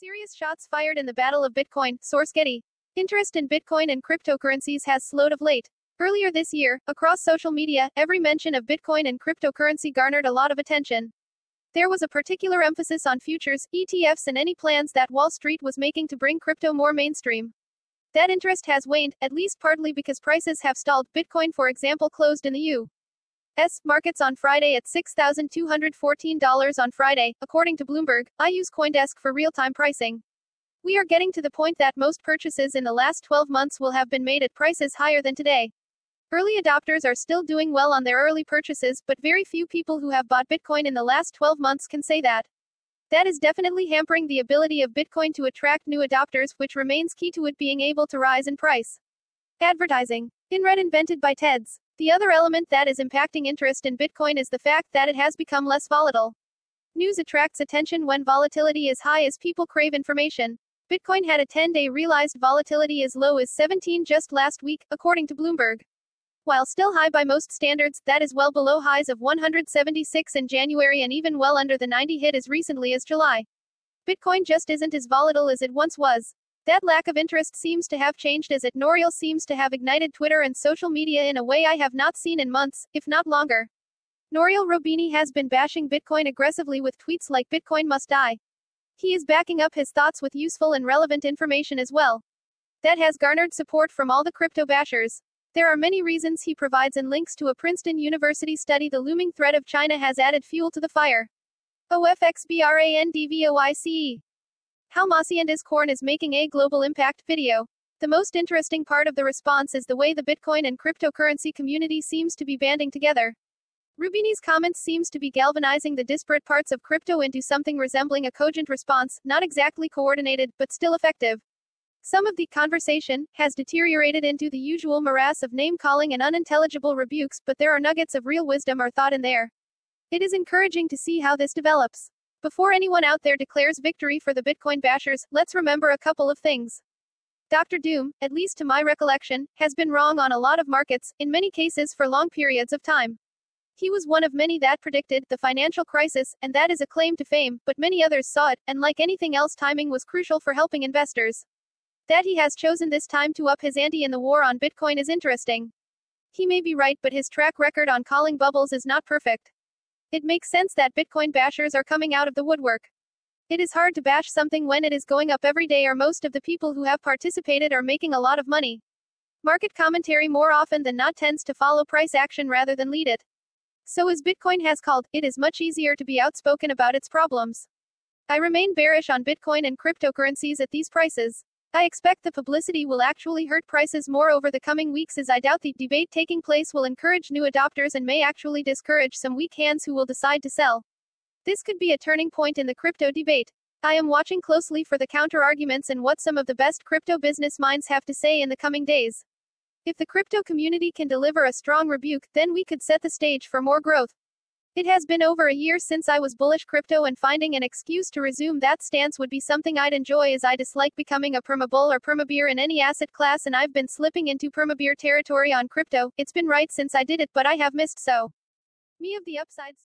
Serious shots fired in the battle of Bitcoin, source Getty. Interest in Bitcoin and cryptocurrencies has slowed of late. Earlier this year, across social media, every mention of Bitcoin and cryptocurrency garnered a lot of attention. There was a particular emphasis on futures, ETFs, and any plans that Wall Street was making to bring crypto more mainstream. That interest has waned, at least partly because prices have stalled. Bitcoin, for example, closed in the U. S markets on Friday at $6,214 on Friday, according to Bloomberg. I use Coindesk for real time pricing. We are getting to the point that most purchases in the last 12 months will have been made at prices higher than today. Early adopters are still doing well on their early purchases, but very few people who have bought Bitcoin in the last 12 months can say that. That is definitely hampering the ability of Bitcoin to attract new adopters, which remains key to it being able to rise in price. Advertising. InRead invented by Teads. The other element that is impacting interest in Bitcoin is the fact that it has become less volatile. News attracts attention when volatility is high as people crave information. Bitcoin had a 10 day realized volatility as low as 17 just last week, according to Bloomberg. While still high by most standards, that is well below highs of 176 in January and even well under the 90 hit as recently as July. Bitcoin just isn't as volatile as it once was. That lack of interest seems to have changed as it Nouriel seems to have ignited Twitter and social media in a way I have not seen in months, if not longer. Nouriel Roubini has been bashing Bitcoin aggressively with tweets like Bitcoin must die. He is backing up his thoughts with useful and relevant information as well. That has garnered support from all the crypto bashers. There are many reasons he provides and links to a Princeton University study the looming threat of China has added fuel to the fire. OFXBRANDVOICE how Mossy and his corn is making a global impact video. The most interesting part of the response is the way the Bitcoin and cryptocurrency community seems to be banding together. Roubini's comments seems to be galvanizing the disparate parts of crypto into something resembling a cogent response, not exactly coordinated, but still effective. Some of the conversation has deteriorated into the usual morass of name calling and unintelligible rebukes, but there are nuggets of real wisdom or thought in there. It is encouraging to see how this develops. Before anyone out there declares victory for the Bitcoin bashers, let's remember a couple of things. Dr. Doom, at least to my recollection, has been wrong on a lot of markets, in many cases for long periods of time. He was one of many that predicted the financial crisis, and that is a claim to fame, but many others saw it, and like anything else, timing was crucial for helping investors. That he has chosen this time to up his ante in the war on Bitcoin is interesting. He may be right, but his track record on calling bubbles is not perfect. It makes sense that Bitcoin bashers are coming out of the woodwork. It is hard to bash something when it is going up every day, or most of the people who have participated are making a lot of money. Market commentary more often than not tends to follow price action rather than lead it. So, as Bitcoin has called, it is much easier to be outspoken about its problems. I remain bearish on Bitcoin and cryptocurrencies at these prices. I expect the publicity will actually hurt prices more over the coming weeks as I doubt the debate taking place will encourage new adopters and may actually discourage some weak hands who will decide to sell. This could be a turning point in the crypto debate. I am watching closely for the counter arguments and what some of the best crypto business minds have to say in the coming days. If the crypto community can deliver a strong rebuke, then we could set the stage for more growth. It has been over a year since I was bullish crypto and finding an excuse to resume that stance would be something I'd enjoy as I dislike becoming a permabull or permabear in any asset class and I've been slipping into permabear territory on crypto. It's been right since I did it but I have missed so. Me of the upsides.